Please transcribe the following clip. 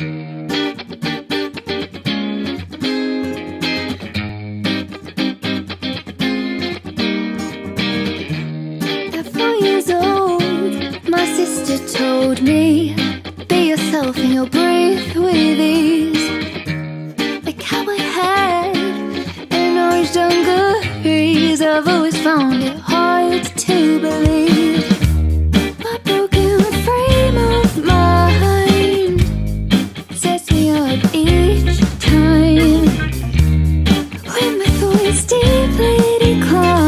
At four years old, my sister told me, Be yourself and you'll breathe with ease. is deeply declined.